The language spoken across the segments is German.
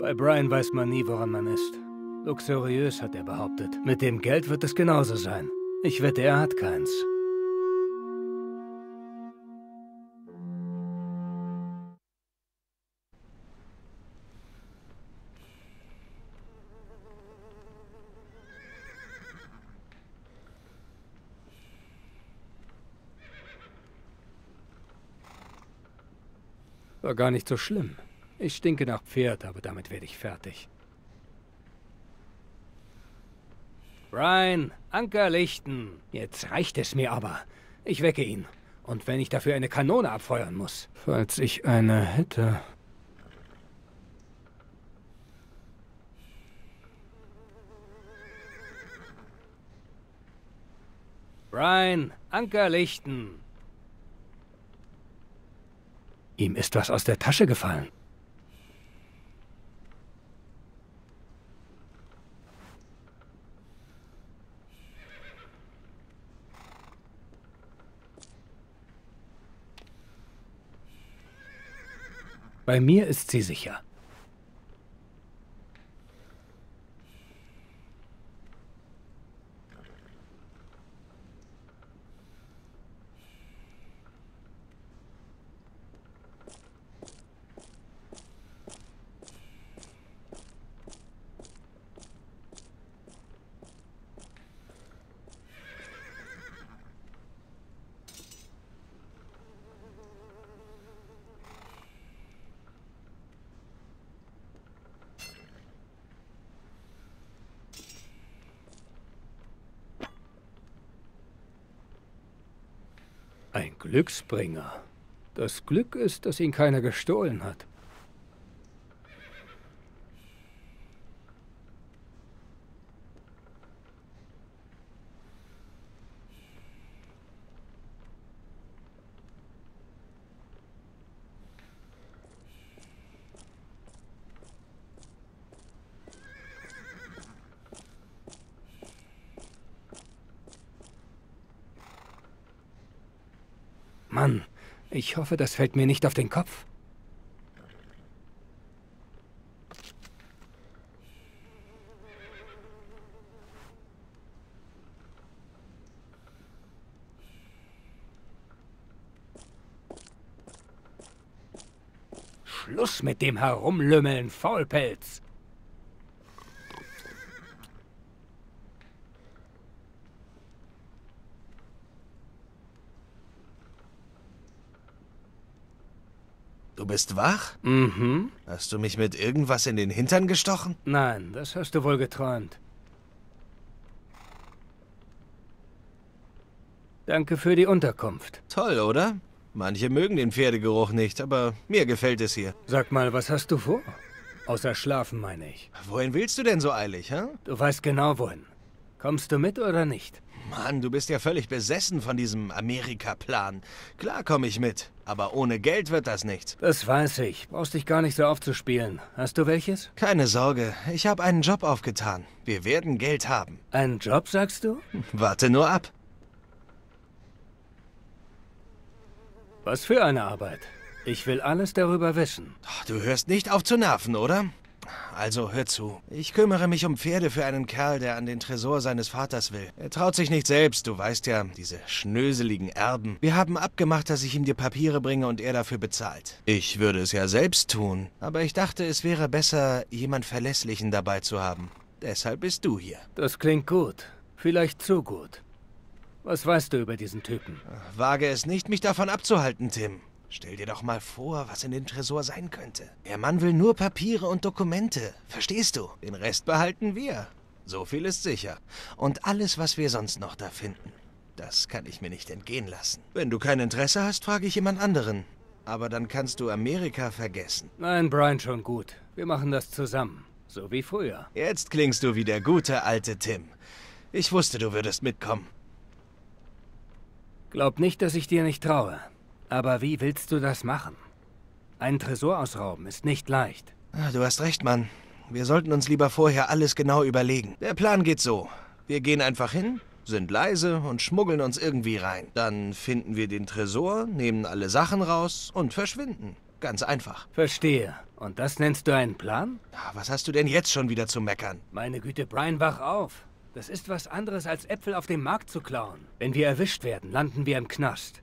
Bei Brian weiß man nie, woran man ist. Luxuriös, hat er behauptet. Mit dem Geld wird es genauso sein. Ich wette, er hat keins. War gar nicht so schlimm. Ich stinke nach Pferd, aber damit werde ich fertig. Brian, Anker lichten. Jetzt reicht es mir aber. Ich wecke ihn. Und wenn ich dafür eine Kanone abfeuern muss. Falls ich eine hätte. Brian, Anker lichten. Ihm ist was aus der Tasche gefallen. Bei mir ist sie sicher. Ein Glücksbringer. Das Glück ist, dass ihn keiner gestohlen hat. Mann, ich hoffe, das fällt mir nicht auf den Kopf. Schluss mit dem Herumlümmeln, Faulpelz! Bist wach? Mhm. Hast du mich mit irgendwas in den Hintern gestochen? Nein, das hast du wohl geträumt. Danke für die Unterkunft. Toll, oder? Manche mögen den Pferdegeruch nicht, aber mir gefällt es hier. Sag mal, was hast du vor? Außer schlafen, meine ich. Wohin willst du denn so eilig, hä? Du weißt genau wohin. Kommst du mit oder nicht? Mann, du bist ja völlig besessen von diesem Amerika-Plan. Klar komme ich mit, aber ohne Geld wird das nichts. Das weiß ich. Brauchst dich gar nicht so aufzuspielen. Hast du welches? Keine Sorge, ich habe einen Job aufgetan. Wir werden Geld haben. Einen Job, sagst du? Warte nur ab. Was für eine Arbeit? Ich will alles darüber wissen. Du hörst nicht auf zu nerven, oder? Also hör zu. Ich kümmere mich um Pferde für einen Kerl, der an den Tresor seines Vaters will. Er traut sich nicht selbst, du weißt ja, diese schnöseligen Erben. Wir haben abgemacht, dass ich ihm die Papiere bringe und er dafür bezahlt. Ich würde es ja selbst tun, aber ich dachte, es wäre besser, jemand Verlässlichen dabei zu haben. Deshalb bist du hier. Das klingt gut. Vielleicht zu gut. Was weißt du über diesen Typen? Wage es nicht, mich davon abzuhalten, Tim. Stell dir doch mal vor, was in dem Tresor sein könnte. Der Mann will nur Papiere und Dokumente. Verstehst du? Den Rest behalten wir. So viel ist sicher. Und alles, was wir sonst noch da finden. Das kann ich mir nicht entgehen lassen. Wenn du kein Interesse hast, frage ich jemand anderen. Aber dann kannst du Amerika vergessen. Nein, Brian, schon gut. Wir machen das zusammen. So wie früher. Jetzt klingst du wie der gute alte Tim. Ich wusste, du würdest mitkommen. Glaub nicht, dass ich dir nicht traue. Aber wie willst du das machen? Einen Tresor ausrauben ist nicht leicht. Ah, du hast recht, Mann. Wir sollten uns lieber vorher alles genau überlegen. Der Plan geht so. Wir gehen einfach hin, sind leise und schmuggeln uns irgendwie rein. Dann finden wir den Tresor, nehmen alle Sachen raus und verschwinden. Ganz einfach. Verstehe. Und das nennst du einen Plan? Was hast du denn jetzt schon wieder zu meckern? Meine Güte, Brian, wach auf. Das ist was anderes, als Äpfel auf dem Markt zu klauen. Wenn wir erwischt werden, landen wir im Knast.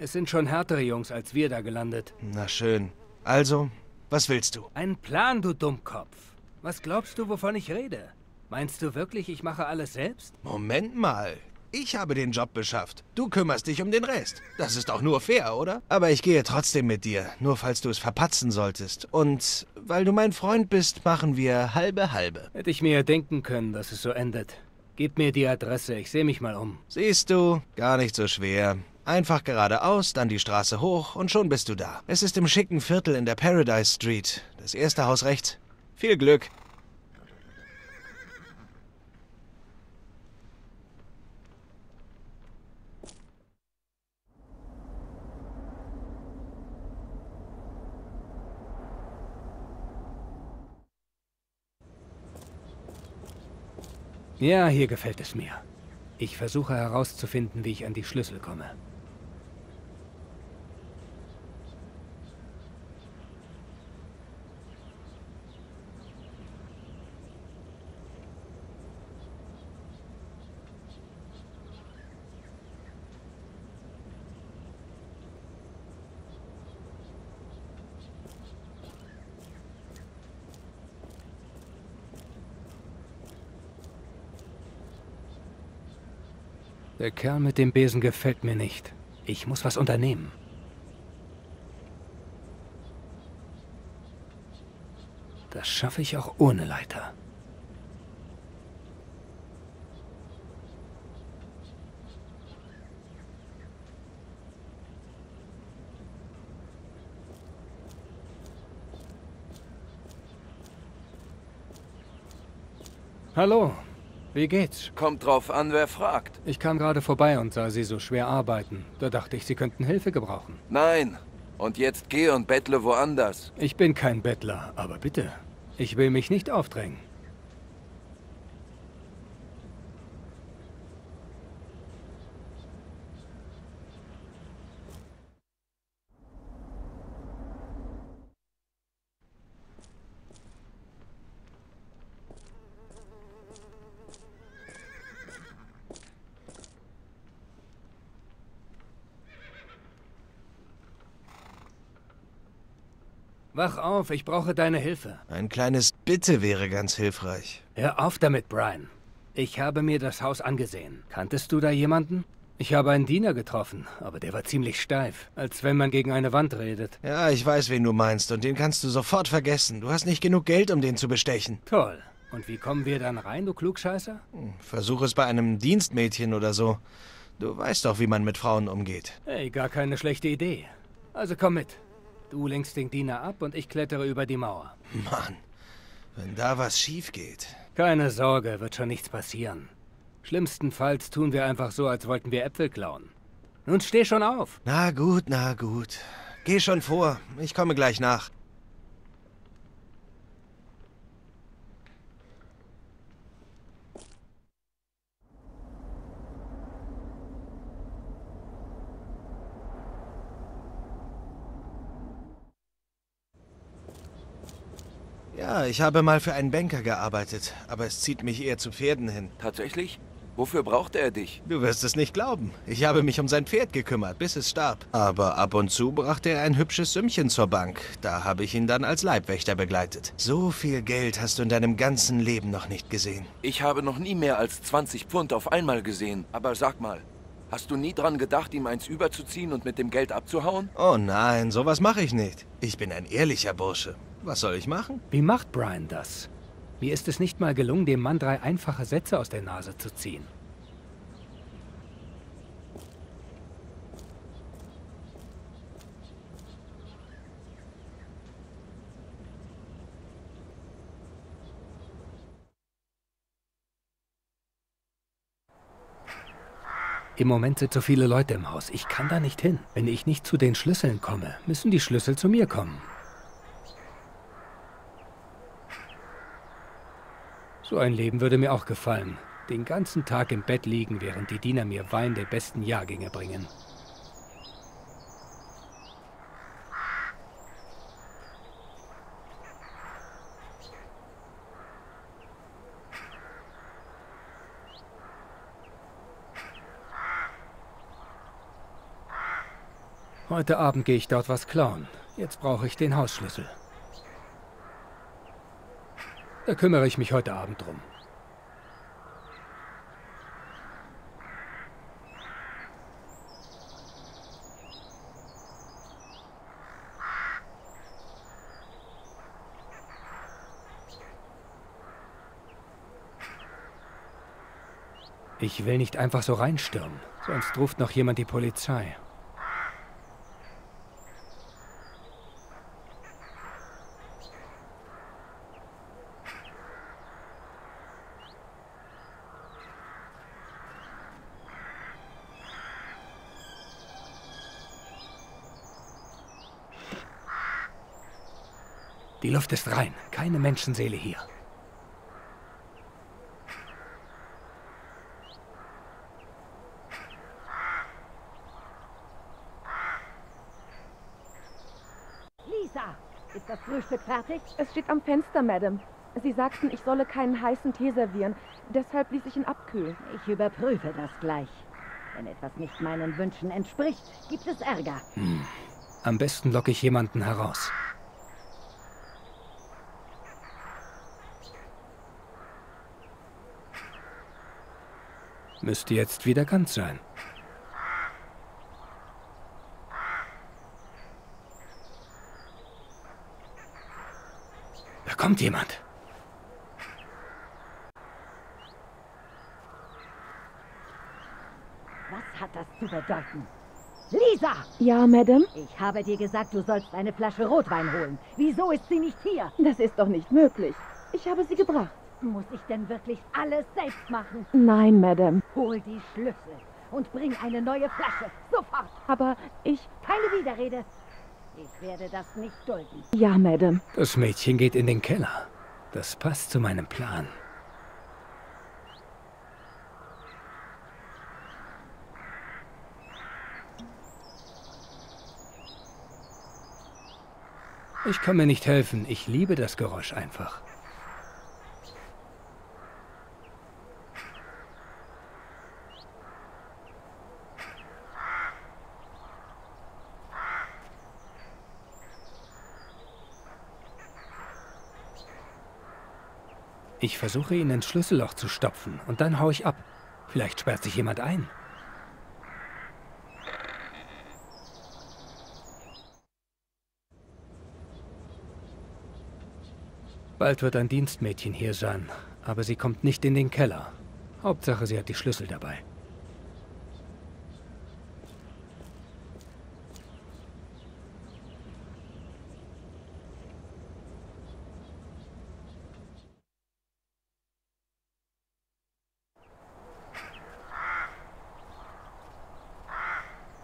Es sind schon härtere Jungs als wir da gelandet. Na schön. Also, was willst du? Einen Plan, du Dummkopf. Was glaubst du, wovon ich rede? Meinst du wirklich, ich mache alles selbst? Moment mal. Ich habe den Job beschafft. Du kümmerst dich um den Rest. Das ist doch nur fair, oder? Aber ich gehe trotzdem mit dir, nur falls du es verpatzen solltest. Und weil du mein Freund bist, machen wir halbe halbe. Hätte ich mir ja denken können, dass es so endet. Gib mir die Adresse, ich sehe mich mal um. Siehst du, gar nicht so schwer. Einfach geradeaus, dann die Straße hoch und schon bist du da. Es ist im schicken Viertel in der Paradise Street. Das erste Haus rechts. Viel Glück. Ja, hier gefällt es mir. Ich versuche herauszufinden, wie ich an die Schlüssel komme. Der Kerl mit dem Besen gefällt mir nicht. Ich muss was unternehmen. Das schaffe ich auch ohne Leiter. Hallo, wie geht's? Kommt drauf an, wer fragt. Ich kam gerade vorbei und sah Sie so schwer arbeiten. Da dachte ich, Sie könnten Hilfe gebrauchen. Nein. Und jetzt geh und bettle woanders. Ich bin kein Bettler, aber bitte. Ich will mich nicht aufdrängen. Wach auf, ich brauche deine Hilfe. Ein kleines Bitte wäre ganz hilfreich. Hör auf damit, Brian. Ich habe mir das Haus angesehen. Kanntest du da jemanden? Ich habe einen Diener getroffen, aber der war ziemlich steif, als wenn man gegen eine Wand redet. Ja, ich weiß, wen du meinst, und den kannst du sofort vergessen. Du hast nicht genug Geld, um den zu bestechen. Toll. Und wie kommen wir dann rein, du Klugscheißer? Hm, versuch es bei einem Dienstmädchen oder so. Du weißt doch, wie man mit Frauen umgeht. Hey, gar keine schlechte Idee. Also komm mit. Du lenkst den Diener ab und ich klettere über die Mauer. Mann, wenn da was schief geht. Keine Sorge, wird schon nichts passieren. Schlimmstenfalls tun wir einfach so, als wollten wir Äpfel klauen. Nun steh schon auf. Na gut, na gut. Geh schon vor. Ich komme gleich nach. Ja, ich habe mal für einen Banker gearbeitet, aber es zieht mich eher zu Pferden hin. Tatsächlich? Wofür brauchte er dich? Du wirst es nicht glauben. Ich habe mich um sein Pferd gekümmert, bis es starb. Aber ab und zu brachte er ein hübsches Sümmchen zur Bank. Da habe ich ihn dann als Leibwächter begleitet. So viel Geld hast du in deinem ganzen Leben noch nicht gesehen. Ich habe noch nie mehr als 20 Pfund auf einmal gesehen. Aber sag mal, hast du nie dran gedacht, ihm eins überzuziehen und mit dem Geld abzuhauen? Oh nein, sowas mache ich nicht. Ich bin ein ehrlicher Bursche. Was soll ich machen? Wie macht Brian das? Mir ist es nicht mal gelungen, dem Mann drei einfache Sätze aus der Nase zu ziehen. Im Moment sind so viele Leute im Haus. Ich kann da nicht hin. Wenn ich nicht zu den Schlüsseln komme, müssen die Schlüssel zu mir kommen. So ein Leben würde mir auch gefallen. Den ganzen Tag im Bett liegen, während die Diener mir Wein der besten Jahrgänge bringen. Heute Abend gehe ich dort was klauen. Jetzt brauche ich den Hausschlüssel. Da kümmere ich mich heute Abend drum. Ich will nicht einfach so reinstürmen, sonst ruft noch jemand die Polizei. Luft ist rein, keine Menschenseele hier. Lisa, ist das Frühstück fertig? Es steht am Fenster, Madame. Sie sagten, ich solle keinen heißen Tee servieren. Deshalb ließ ich ihn abkühlen. Ich überprüfe das gleich. Wenn etwas nicht meinen Wünschen entspricht, gibt es Ärger. Am besten locke ich jemanden heraus. Müsste jetzt wieder ganz sein. Da kommt jemand. Was hat das zu bedeuten? Lisa! Ja, Madame? Ich habe dir gesagt, du sollst eine Flasche Rotwein holen. Wieso ist sie nicht hier? Das ist doch nicht möglich. Ich habe sie gebracht. Muss ich denn wirklich alles selbst machen? Nein, Madame. Hol die Schlüssel und bring eine neue Flasche. Sofort! Aber ich... Keine Widerrede. Ich werde das nicht dulden. Ja, Madame. Das Mädchen geht in den Keller. Das passt zu meinem Plan. Ich kann mir nicht helfen. Ich liebe das Geräusch einfach. Ich versuche ihn ins Schlüsselloch zu stopfen und dann hau ich ab. Vielleicht sperrt sich jemand ein. Bald wird ein Dienstmädchen hier sein, aber sie kommt nicht in den Keller. Hauptsache, sie hat die Schlüssel dabei.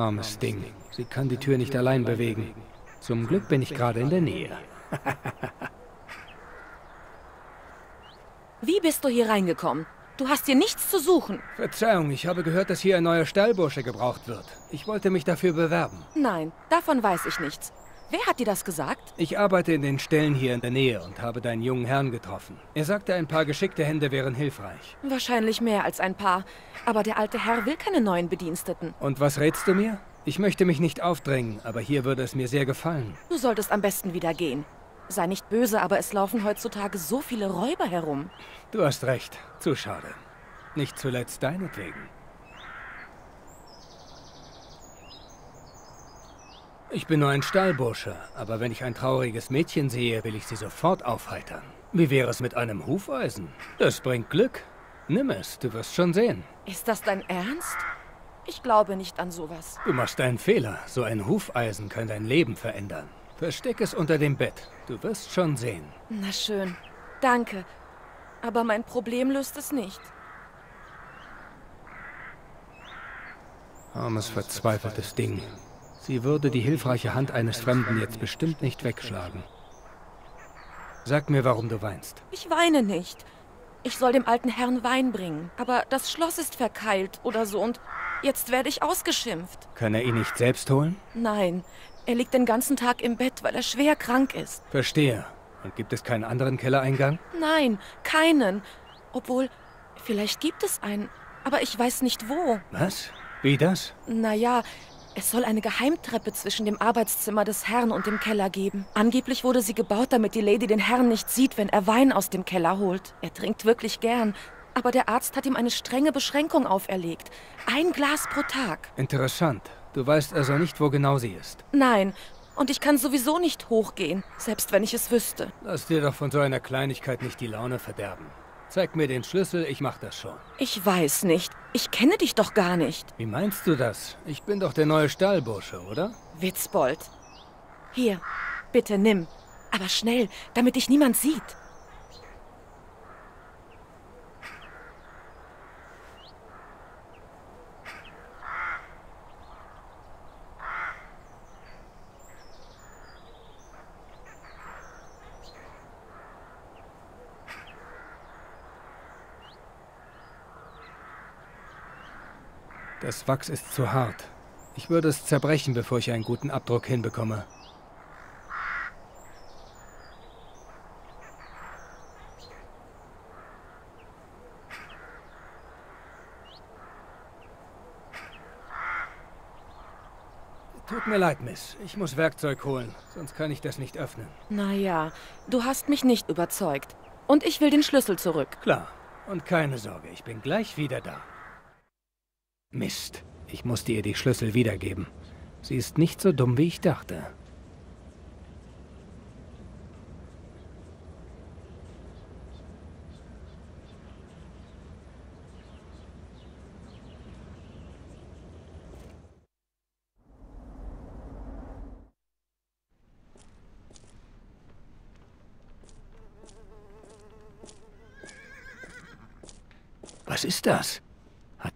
Armes Ding. Sie kann die Tür nicht allein bewegen. Zum Glück bin ich gerade in der Nähe. Wie bist du hier reingekommen? Du hast hier nichts zu suchen. Verzeihung, ich habe gehört, dass hier ein neuer Stallbursche gebraucht wird. Ich wollte mich dafür bewerben. Nein, davon weiß ich nichts. Wer hat dir das gesagt? Ich arbeite in den Ställen hier in der Nähe und habe deinen jungen Herrn getroffen. Er sagte, ein paar geschickte Hände wären hilfreich. Wahrscheinlich mehr als ein paar. Aber der alte Herr will keine neuen Bediensteten. Und was rätst du mir? Ich möchte mich nicht aufdrängen, aber hier würde es mir sehr gefallen. Du solltest am besten wieder gehen. Sei nicht böse, aber es laufen heutzutage so viele Räuber herum. Du hast recht. Zu schade. Nicht zuletzt deinetwegen. Ich bin nur ein Stallbursche, aber wenn ich ein trauriges Mädchen sehe, will ich sie sofort aufheitern. Wie wäre es mit einem Hufeisen? Das bringt Glück. Nimm es, du wirst schon sehen. Ist das dein Ernst? Ich glaube nicht an sowas. Du machst einen Fehler. So ein Hufeisen kann dein Leben verändern. Versteck es unter dem Bett. Du wirst schon sehen. Na schön. Danke. Aber mein Problem löst es nicht. Armes, verzweifeltes Ding. Sie würde die hilfreiche Hand eines Fremden jetzt bestimmt nicht wegschlagen. Sag mir, warum du weinst. Ich weine nicht. Ich soll dem alten Herrn Wein bringen. Aber das Schloss ist verkeilt oder so und jetzt werde ich ausgeschimpft. Kann er ihn nicht selbst holen? Nein, er liegt den ganzen Tag im Bett, weil er schwer krank ist. Verstehe. Und gibt es keinen anderen Kellereingang? Nein, keinen. Obwohl, vielleicht gibt es einen, aber ich weiß nicht wo. Was? Wie das? Naja, Es soll eine Geheimtreppe zwischen dem Arbeitszimmer des Herrn und dem Keller geben. Angeblich wurde sie gebaut, damit die Lady den Herrn nicht sieht, wenn er Wein aus dem Keller holt. Er trinkt wirklich gern, aber der Arzt hat ihm eine strenge Beschränkung auferlegt. Ein Glas pro Tag. Interessant. Du weißt also nicht, wo genau sie ist. Nein, und ich kann sowieso nicht hochgehen, selbst wenn ich es wüsste. Lass dir doch von so einer Kleinigkeit nicht die Laune verderben. Zeig mir den Schlüssel, ich mach das schon. Ich weiß nicht. Ich kenne dich doch gar nicht. Wie meinst du das? Ich bin doch der neue Stallbursche, oder? Witzbold. Hier, bitte nimm. Aber schnell, damit dich niemand sieht. Das Wachs ist zu hart. Ich würde es zerbrechen, bevor ich einen guten Abdruck hinbekomme. Tut mir leid, Miss. Ich muss Werkzeug holen, sonst kann ich das nicht öffnen. Naja, du hast mich nicht überzeugt. Und ich will den Schlüssel zurück. Klar. Und keine Sorge, ich bin gleich wieder da. Mist, ich musste ihr die Schlüssel wiedergeben. Sie ist nicht so dumm, wie ich dachte. Was ist das?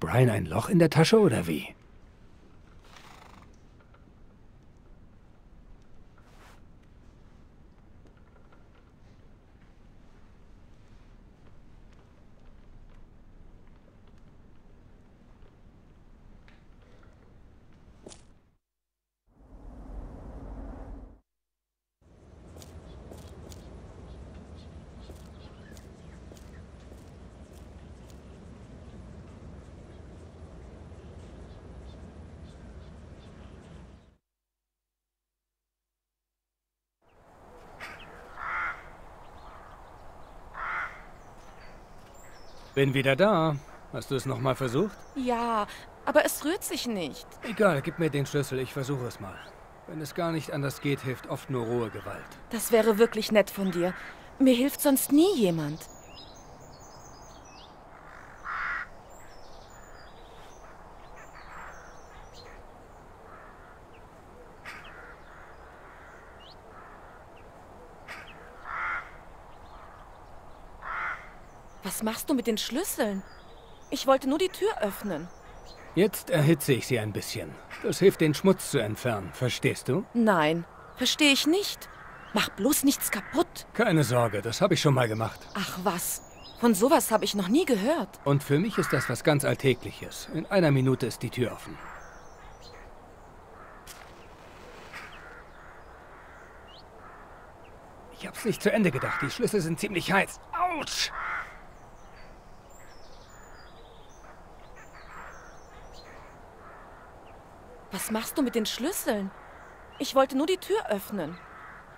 Brian ein Loch in der Tasche oder wie? Bin wieder da. Hast du es nochmal versucht? Ja, aber es rührt sich nicht. Egal, gib mir den Schlüssel, ich versuche es mal. Wenn es gar nicht anders geht, hilft oft nur rohe Gewalt. Das wäre wirklich nett von dir. Mir hilft sonst nie jemand. Was machst du mit den Schlüsseln? Ich wollte nur die Tür öffnen. Jetzt erhitze ich sie ein bisschen. Das hilft, den Schmutz zu entfernen, verstehst du? Nein, verstehe ich nicht. Mach bloß nichts kaputt. Keine Sorge, das habe ich schon mal gemacht. Ach was, von sowas habe ich noch nie gehört. Und für mich ist das was ganz Alltägliches. In einer Minute ist die Tür offen. Ich hab's nicht zu Ende gedacht. Die Schlüssel sind ziemlich heiß. Autsch! Was machst du mit den Schlüsseln? Ich wollte nur die Tür öffnen.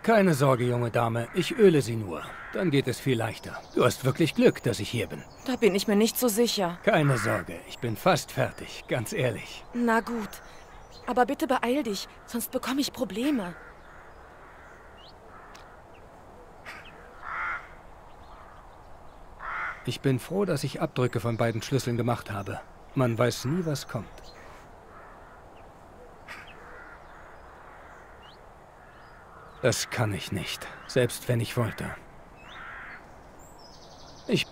Keine Sorge, junge Dame. Ich öle sie nur. Dann geht es viel leichter. Du hast wirklich Glück, dass ich hier bin. Da bin ich mir nicht so sicher. Keine Sorge. Ich bin fast fertig. Ganz ehrlich. Na gut. Aber bitte beeil dich, sonst bekomme ich Probleme. Ich bin froh, dass ich Abdrücke von beiden Schlüsseln gemacht habe. Man weiß nie, was kommt. Das kann ich nicht, selbst wenn ich wollte. Ich...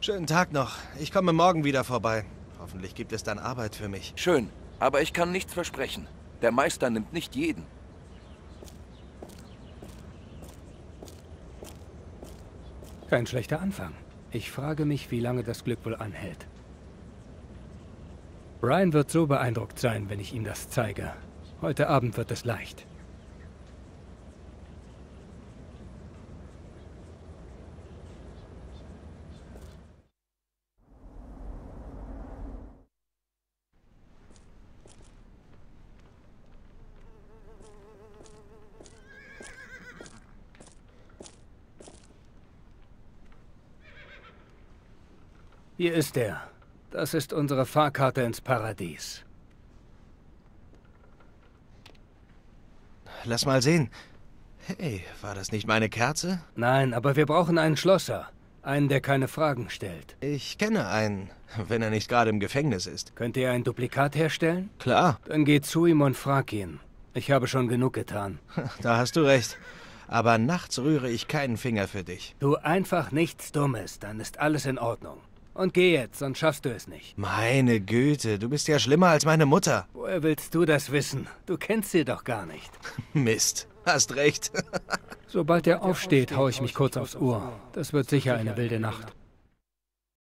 Schönen Tag noch. Ich komme morgen wieder vorbei. Hoffentlich gibt es dann Arbeit für mich. Schön, aber ich kann nichts versprechen. Der Meister nimmt nicht jeden. Kein schlechter Anfang. Ich frage mich, wie lange das Glück wohl anhält. Ryan wird so beeindruckt sein, wenn ich ihm das zeige. Heute Abend wird es leicht. Hier ist er. Das ist unsere Fahrkarte ins Paradies. Lass mal sehen. Hey, war das nicht meine Kerze? Nein, aber wir brauchen einen Schlosser. Einen, der keine Fragen stellt. Ich kenne einen, wenn er nicht gerade im Gefängnis ist. Könnt ihr ein Duplikat herstellen? Klar, Dann geh zu ihm und frag ihn. Ich habe schon genug getan. da hast du recht. Aber nachts rühre ich keinen Finger für dich. Tu einfach nichts Dummes, dann ist alles in Ordnung. Und geh jetzt, sonst schaffst du es nicht. Meine Güte, du bist ja schlimmer als meine Mutter. Woher willst du das wissen? Du kennst sie doch gar nicht. Mist, hast recht. Sobald er aufsteht, hau ich mich kurz aufs Ohr. Das wird sicher eine wilde Nacht.